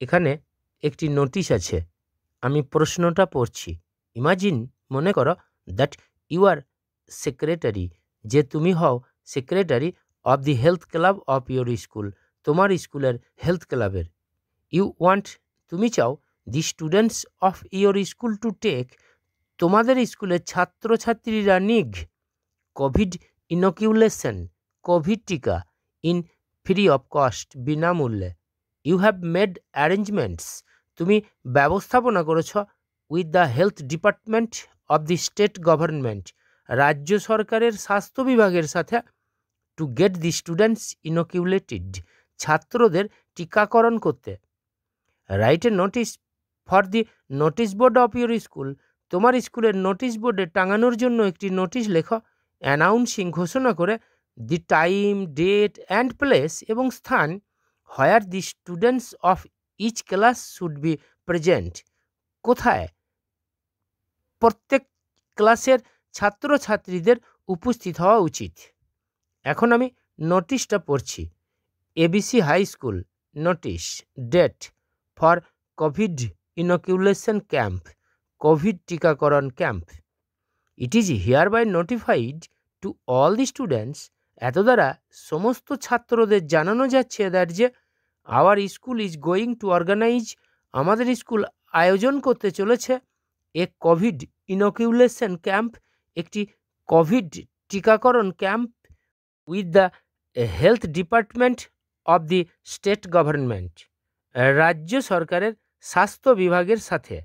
এখানে একটি নোটিশ আছে। আমি প্রশ্নটা পড়ছি। ইমাজিন মনে করো দ্যাট ইউ আর সেক্রেটারি যে তুমি হও secretary of the health club of your school তোমার স্কুলের হেলথ ক্লাবের ইউ ওয়ান্ট তুমি চাও the students of your school to take তোমাদের স্কুলের ছাত্রছাত্রীরা নিগ কোভিড ইনোকিউলেশন কোভিড টিকা ইন ফ্রি অফ কস্ট বিনামূল্যে। You have made arrangements. তুমি ব্যবস্থাপনা করেছ with the health department of the state government. রাজ্য সরকারের স্বাস্থ্য বিভাগের সাথে to get the students inoculated, ছাত্রদের টিকাকরণ করতে। Write a notice for the notice board of your school. তোমার স্কুলের নোটিশ বোর্ডে টাঙানোর জন্য একটি নোটিশ লেখো, অ্যানাউন্সিং ঘোষণা করে the time, date and place এবং স্থান where the students of each class should be present কোথায়? প্রত্যেক ক্লাসের ছাত্রছাত্রীদের উপস্থিত হওয়া উচিত। এখন আমি নোটিশটা পড়ছি। ABC high school notice date for covid inoculation camp covid টিকাকরণ camp it is hereby notified to all the students এত দ্বারা সমস্ত ছাত্রদের জানানো যাচ্ছে দ্যাট যে our school is going to organise আমাদের স্কুল আয়োজন করতে চলেছে এ কোভিড ইনোকিউলেশন ক্যাম্প একটি কোভিড টিকাকরণ camp with the health department of the state government রাজ্য সরকারের স্বাস্থ্য বিভাগের সাথে।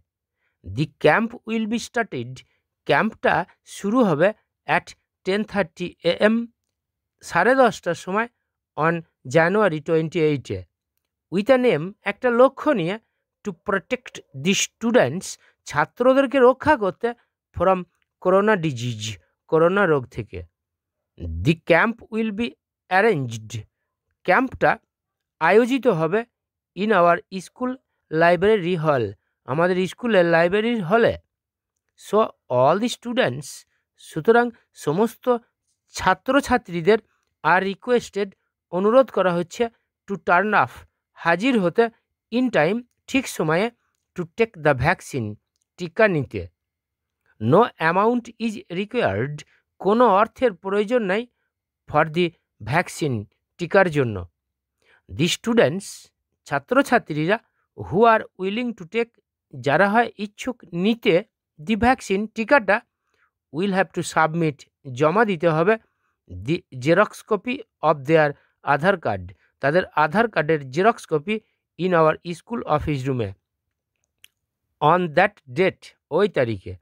The camp will be started ক্যাম্পটা শুরু হবে at ten thirty A M সাড়ে দশটার সময় on January twenty eighth with a name একটা লক্ষ্য নিয়ে টু প্রোটেক্ট দি স্টুডেন্টস ছাত্রদেরকে রক্ষা করতে ফ্রম করোনা ডিজিজ করোনা রোগ থেকে। The camp will be arranged ক্যাম্পটা আয়োজিত হবে ইন আওয়ার স্কুল লাইব্রেরি হল আমাদের স্কুলের লাইব্রেরির হলে সো অল দি স্টুডেন্টস সুতরাং সমস্ত ছাত্রছাত্রীদের আর রিকোয়েস্টেড অনুরোধ করা হচ্ছে টু টার্ন অফ হাজির হতে ইন টাইম ঠিক সময়ে টু টেক দ্য ভ্যাকসিন টিকা নিতে। নো অ্যামাউন্ট ইজ রিকোয়ার্ড কোনো অর্থের প্রয়োজন নাই ফর দি ভ্যাকসিন টিকার জন্য। দি স্টুডেন্টস ছাত্রছাত্রীরা who are willing to take যারা হয় ইচ্ছুক নিতে দি ভ্যাকসিন টিকাটা উইল হ্যাভ টু সাবমিট জমা দিতে হবে xerox copy of their Aadhaar card. তাদের আধার কার্ডের xerox copy in our school office রুমে। অন দ্যাট ডেট, ওই তারিখে,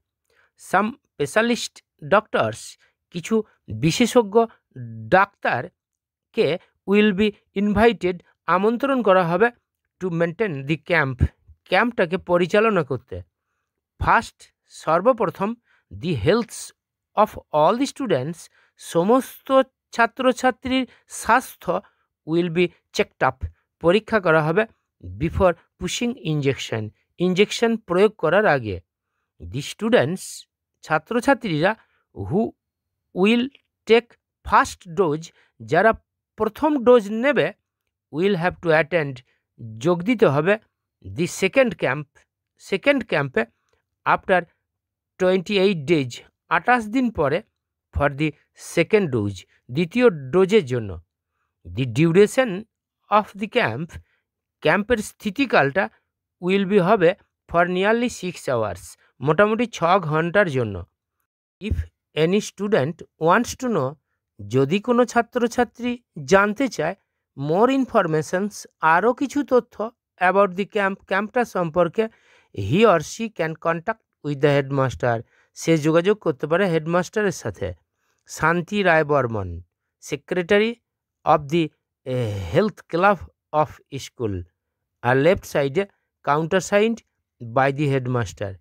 সাম স্পেশালিস্ট ডক্টরস, কিছু বিশেষজ্ঞ ডাক্তারকে উইল বি ইনভাইটেড, আমন্ত্রণ করা হবে টু মেনটেন দি ক্যাম্প। ক্যাম্পটাকে পরিচালনা করতে। ফার্স্ট, সর্বপ্রথম, the healths of all the students সমস্ত ছাত্রছাত্রীর স্বাস্থ্য উইল বি চেকড আপ পরীক্ষা করা হবে বিফোর পুশিং ইঞ্জেকশন ইঞ্জেকশন প্রয়োগ করার আগে। দি স্টুডেন্টস ছাত্রছাত্রীরা who will take first dose যারা প্রথম ডোজ নেবে উইল হ্যাভ টু অ্যাটেন্ড যোগ দিতে হবে দি সেকেন্ড ক্যাম্প সেকেন্ড ক্যাম্পে আফটার টোয়েন্টি এইট ডেজ আঠাশ দিন পরে ফর দি সেকেন্ড ডোজ, দ্বিতীয় ডোজের জন্য। The duration of the camp, ক্যাম্পের স্থিতিকালটা উইল বি হবে ফর নিয়ারলি সিক্স আওয়ার্স, মোটামুটি ছ ঘণ্টার জন্য। If any student wants to know, যদি কোনো ছাত্রছাত্রী জানতে চায়, মোর ইনফরমেশনস, আরও কিছু তথ্য অ্যাবাউট দি ক্যাম্প, ক্যাম্পটা সম্পর্কে he or she can contact with the headmaster. সে যোগাযোগ করতে পারে হেডমাস্টারের সাথে। Shanti Roy Barman secretary of the health club of school R left সাইডে counter signed by the headmaster